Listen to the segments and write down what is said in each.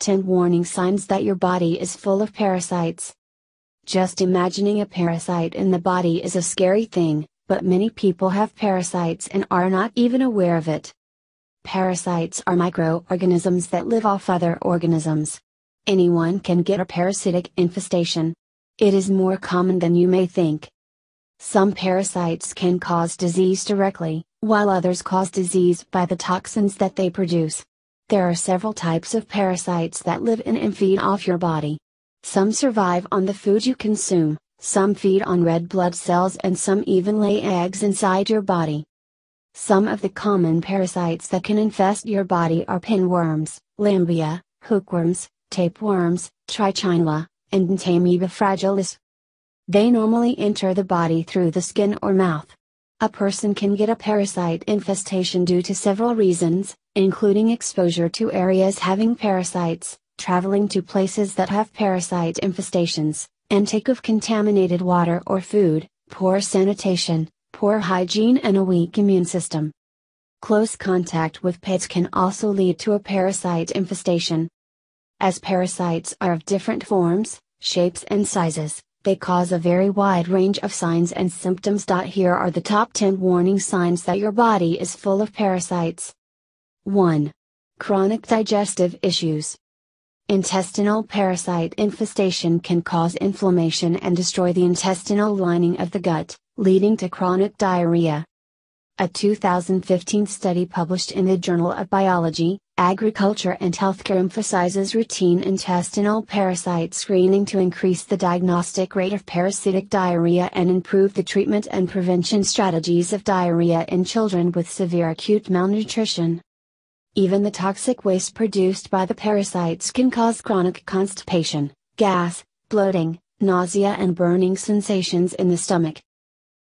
10 warning signs that your body is full of parasites. Just imagining a parasite in the body is a scary thing, but many people have parasites and are not even aware of it. Parasites are microorganisms that live off other organisms. Anyone can get a parasitic infestation. It is more common than you may think. Some parasites can cause disease directly, while others cause disease by the toxins that they produce. There are several types of parasites that live in and feed off your body. Some survive on the food you consume, some feed on red blood cells and some even lay eggs inside your body. Some of the common parasites that can infest your body are pinworms, lamblia, hookworms, tapeworms, trichinella, and Entamoeba fragilis. They normally enter the body through the skin or mouth. A person can get a parasite infestation due to several reasons, including exposure to areas having parasites, traveling to places that have parasite infestations, intake of contaminated water or food, poor sanitation, poor hygiene and a weak immune system. Close contact with pets can also lead to a parasite infestation. As parasites are of different forms, shapes and sizes, they cause a very wide range of signs and symptoms. Here are the top 10 warning signs that your body is full of parasites. 1. Chronic digestive issues. Intestinal parasite infestation can cause inflammation and destroy the intestinal lining of the gut, leading to chronic diarrhea. A 2015 study published in the Journal of Biology, Agriculture and Healthcare emphasizes routine intestinal parasite screening to increase the diagnostic rate of parasitic diarrhea and improve the treatment and prevention strategies of diarrhea in children with severe acute malnutrition. Even the toxic waste produced by the parasites can cause chronic constipation, gas, bloating, nausea, and burning sensations in the stomach.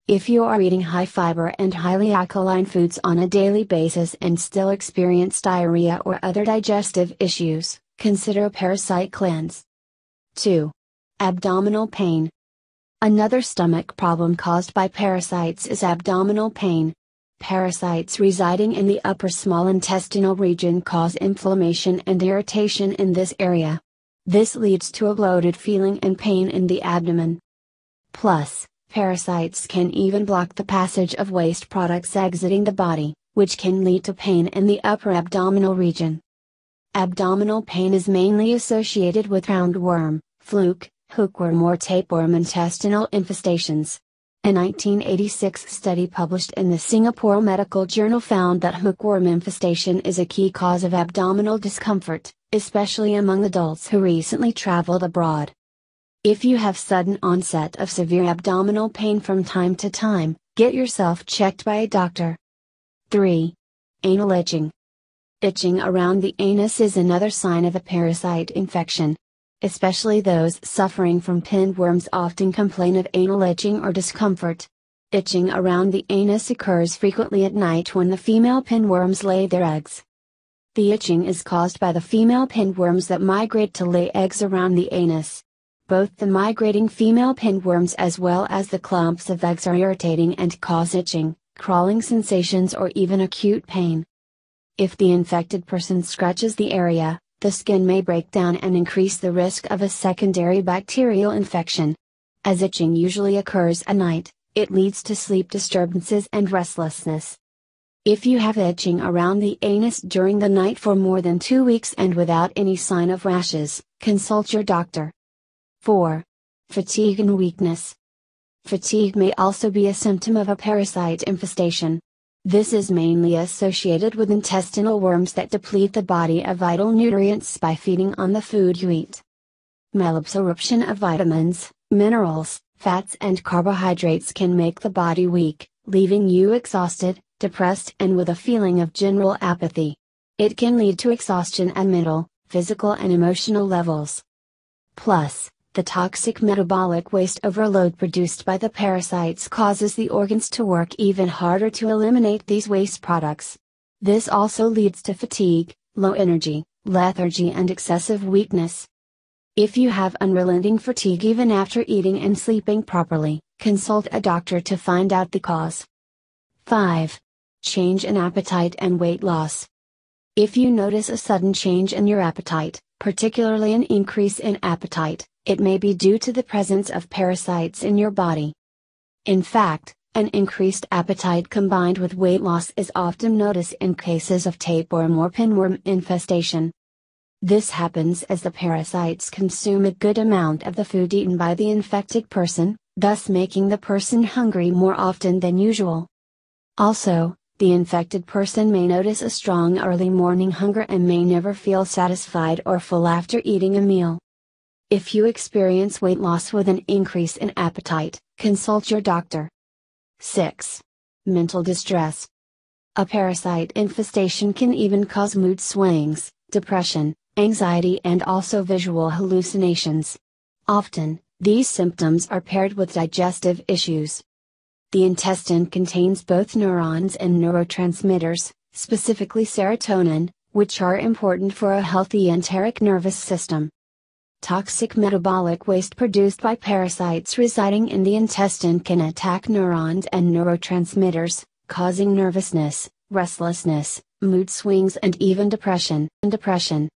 If you are eating high fiber and highly alkaline foods on a daily basis and still experience diarrhea or other digestive issues, consider a parasite cleanse. 2. Abdominal pain. Another stomach problem caused by parasites is abdominal pain, Parasites residing in the upper small intestinal region cause inflammation and irritation in this area. This leads to a bloated feeling and pain in the abdomen. Plus, parasites can even block the passage of waste products exiting the body, which can lead to pain in the upper abdominal region. Abdominal pain is mainly associated with roundworm, fluke, hookworm or tapeworm intestinal infestations. A 1986 study published in the Singapore Medical Journal found that hookworm infestation is a key cause of abdominal discomfort, especially among adults who recently traveled abroad. If you have sudden onset of severe abdominal pain from time to time, get yourself checked by a doctor. 3. Anal itching. Itching around the anus is another sign of a parasite infection, Especially those suffering from pinworms often complain of anal itching or discomfort. Itching around the anus occurs frequently at night when the female pinworms lay their eggs. The itching is caused by the female pinworms that migrate to lay eggs around the anus. Both the migrating female pinworms as well as the clumps of eggs are irritating and cause itching, crawling sensations or even acute pain. If the infected person scratches the area, the skin may break down and increase the risk of a secondary bacterial infection. As itching usually occurs at night, it leads to sleep disturbances and restlessness. If you have itching around the anus during the night for more than two weeks and without any sign of rashes, consult your doctor. 4. Fatigue and weakness. Fatigue may also be a symptom of a parasite infestation. This is mainly associated with intestinal worms that deplete the body of vital nutrients by feeding on the food you eat. Malabsorption of vitamins, minerals, fats and carbohydrates can make the body weak, leaving you exhausted, depressed and with a feeling of general apathy. It can lead to exhaustion at mental, physical and emotional levels. Plus, the toxic metabolic waste overload produced by the parasites causes the organs to work even harder to eliminate these waste products. This also leads to fatigue, low energy, lethargy, and excessive weakness. If you have unrelenting fatigue even after eating and sleeping properly, consult a doctor to find out the cause. 5. Change in appetite and weight loss. If you notice a sudden change in your appetite, particularly an increase in appetite, it may be due to the presence of parasites in your body. In fact, an increased appetite combined with weight loss is often noticed in cases of tapeworm or pinworm infestation. This happens as the parasites consume a good amount of the food eaten by the infected person, thus making the person hungry more often than usual. Also, the infected person may notice a strong early morning hunger and may never feel satisfied or full after eating a meal. If you experience weight loss with an increase in appetite, consult your doctor. 6. Mental distress. A parasite infestation can even cause mood swings, depression, anxiety, and also visual hallucinations. Often, these symptoms are paired with digestive issues. The intestine contains both neurons and neurotransmitters, specifically serotonin, which are important for a healthy enteric nervous system. Toxic metabolic waste produced by parasites residing in the intestine can attack neurons and neurotransmitters, causing nervousness, restlessness, mood swings and even depression. Depression